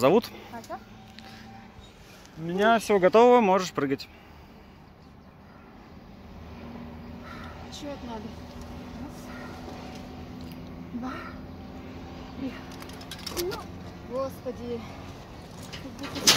Зовут? Катя? У меня все готово, можешь прыгать. Чего это надо. Раз, два, три. Ну, господи. Как будто-